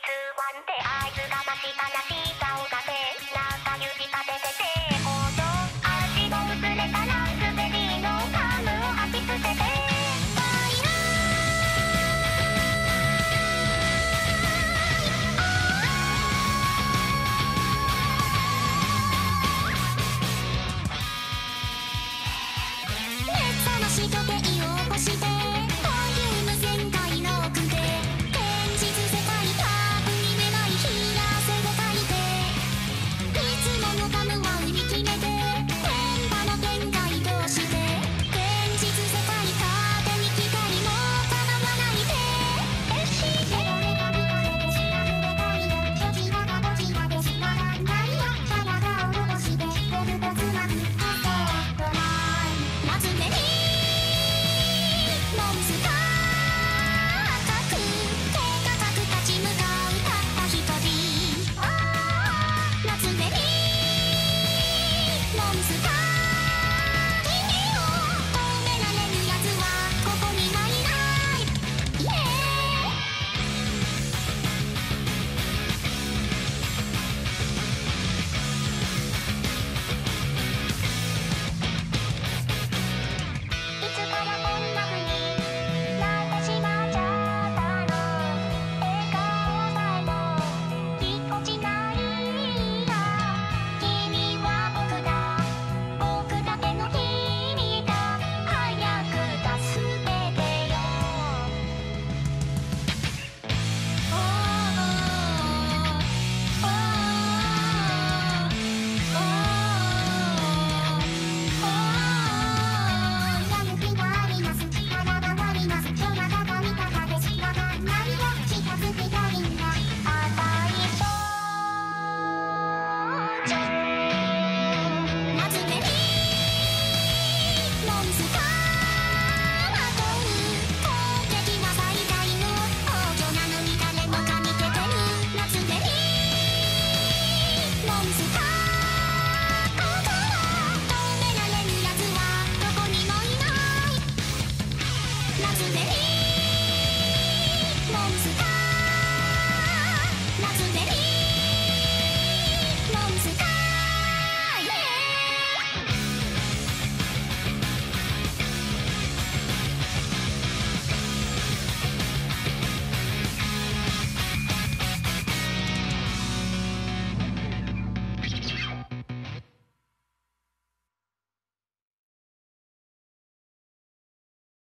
って合図がましたらし